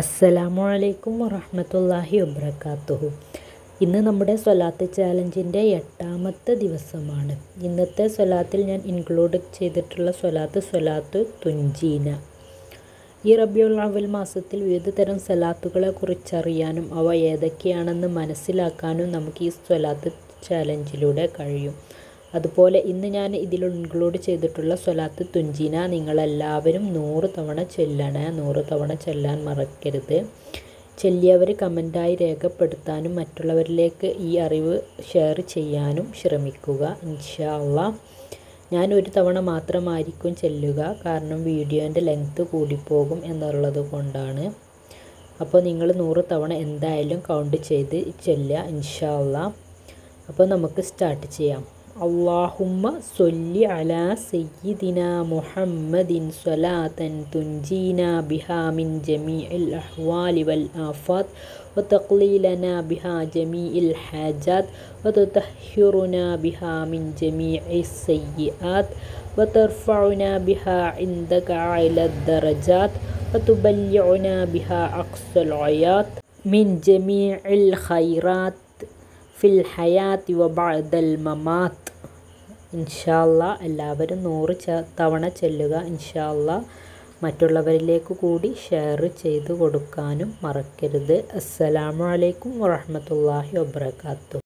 അസ്സലാമു അലൈക്കും വറഹമത്തല്ലാഹി വബറകാതുഹു ഇന്ന് നമ്മുടെ സ്വലാത്ത് ചാലഞ്ചിന്റെ എട്ടാമത്തെ ദിവസമാണ്. ഇന്നത്തെ സ്വലാത്തിൽ ഞാൻ ഇൻക്ലൂഡ് ചെയ്തിട്ടുള്ള സ്വലാത്ത് സ്വലാത്ത് തുഞ്ചീന. ഈ റബിയുൽ അവൽ മാസത്തിൽ വിവിധ തരം സ്വലാത്തുകളെ കുറിച്ചറിയാനും അവ ഏതൊക്കെയാണെന്ന് മനസ്സിലാക്കാനും നമുക്ക് ഈ സ്വലാത്ത് ചാലഞ്ചിലൂടെ കഴിയും. അതുപോലെ ഇന്ന് ഞാൻ ഇതിൽ ഇൻക്ലൂഡ് ചെയ്തിട്ടുള്ള സ്വലാത്ത് തുഞ്ചീന നിങ്ങളെല്ലാവരും നൂറ് തവണ ചെല്ലണേ നൂറ് തവണ ചെല്ലാൻ മറക്കരുത്. ചെല്ലിയവർ കമന്റായി രേഖപ്പെടുത്താനും മറ്റുള്ളവരിലേക്ക് ഈ അറിവ് ഷെയർ ചെയ്യാനും ശ്രമിക്കുക. ഇൻഷാ അള്ളാ. ഞാൻ ഒരു തവണ മാത്രമായിരിക്കും ചെല്ലുക കാരണം വീഡിയോന്റെ ലെങ്ത്ത് കൂടിപ്പോകും എന്നുള്ളത് കൊണ്ടാണ്. അപ്പോൾ നിങ്ങൾ നൂറ് തവണ എന്തായാലും കൗണ്ട് ചെയ്ത് ചെല്ലുക ഇൻഷാ അള്ളാ. അപ്പോൾ നമുക്ക് സ്റ്റാർട്ട് ചെയ്യാം. اللهم صل على سيدنا محمد صلاة تنجينا بها من جميع الأحوال والآفات وتقليلنا بها جميع الحاجات وتطهرنا بها من جميع السيئات وترفعنا بها عندك أعلى الدرجات وتبلعنا بها أقصى العيات. من جميع الخيرات في الحياة وبعد الممات. ഇൻഷാല്ല എല്ലാവരും നൂറ് തവണ ചെല്ലുക. ഇൻഷാല്ല മറ്റുള്ളവരിലേക്ക് കൂടി ഷെയർ ചെയ്ത് കൊടുക്കാനും മറക്കരുത്. അസ്സലാമു അലൈക്കും വറഹ്മത്തുള്ളാഹി വബറകാതുഹു